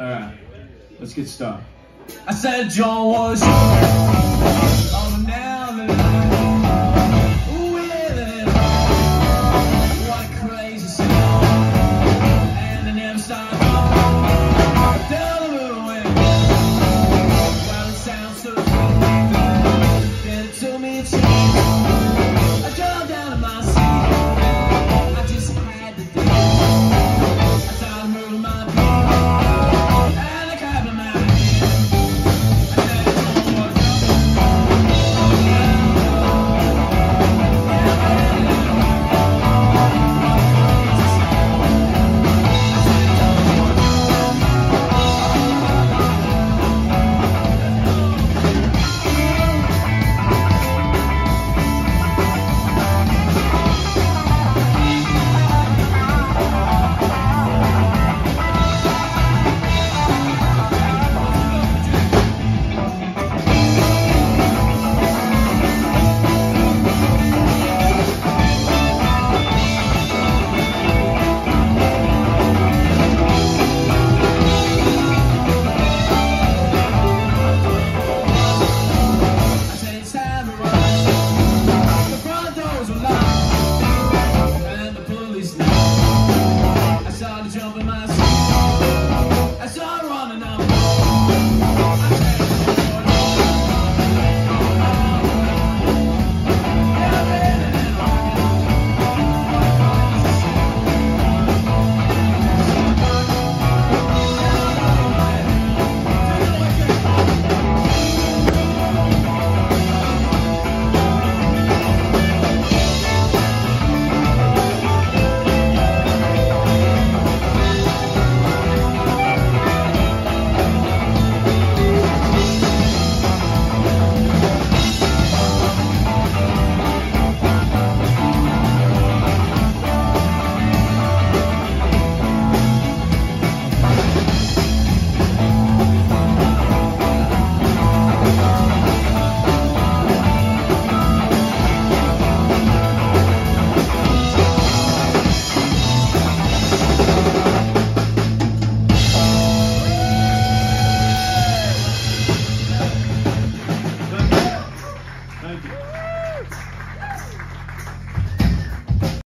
Alright, let's get started. I said John was